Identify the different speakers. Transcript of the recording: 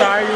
Speaker 1: sorry.